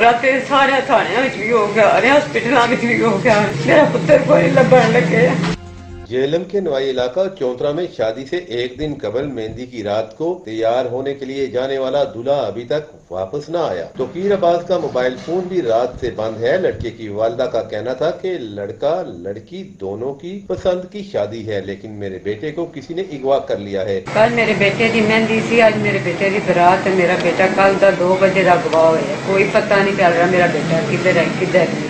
ਰਾਤੇ ਸਾਰੇ ਥਾਣਿਆਂ ਵਿੱਚ ਵੀ ਹੋ ਗਿਆ ਹਰੇ ਹਸਪੀਟਲਾਂ ਵਿੱਚ ਵੀ ਹੋ ਗਿਆ। ਮੇਰਾ ਪੁੱਤਰ ਕੋਈ ਲੱਭਣ ਲੱਗੇ। جیلم کے نوائی علاقہ چونترا میں شادی سے ایک دن قبل مہندی کی رات کو تیار ہونے کے لیے جانے والا دلہا ابھی تک واپس نہ آیا۔ توقیر عباس کا موبائل فون بھی رات سے بند ہے۔ لڑکے کی والدہ کا کہنا تھا کہ لڑکا، لڑکی دونوں کی پسند کی شادی ہے، لیکن میرے بیٹے کو کسی نے اگوا کر لیا ہے۔ کل میرے بیٹے کی مہندی سی آج میرے بیٹے کی برات ہے۔ میرا بیٹا کل کا دو بجے کا اغوا ہوا ہے۔ کوئی پتہ نہیں چل رہا میرا بیٹا کدھر ہے، کدھر نہیں۔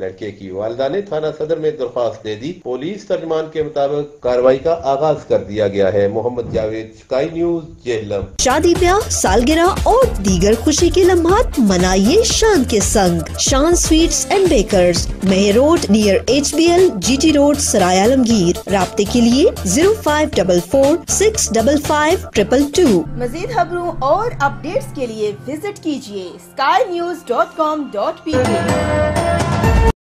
لڑکے کی والدہ نے تھانہ صدر میں درخواست دے دی۔ پولیس ترجمان کے مطابق کاروائی کا آغاز کر دیا گیا ہے۔ محمد جاوید شکائی نیوز جہلم۔ شادی بیاہ سالگرہ اور دیگر خوشی کے لمحات منائیے شان کے سنگ۔ شان سویٹس اینڈ بیکرز مہ road near H B L G T road Sarai Alamgir. رابطے کے لیے zero five double four six double five triple two. مزید خبروں اور اپڈیٹس کے لیے وزٹ کیجیے Sky News dot com dot P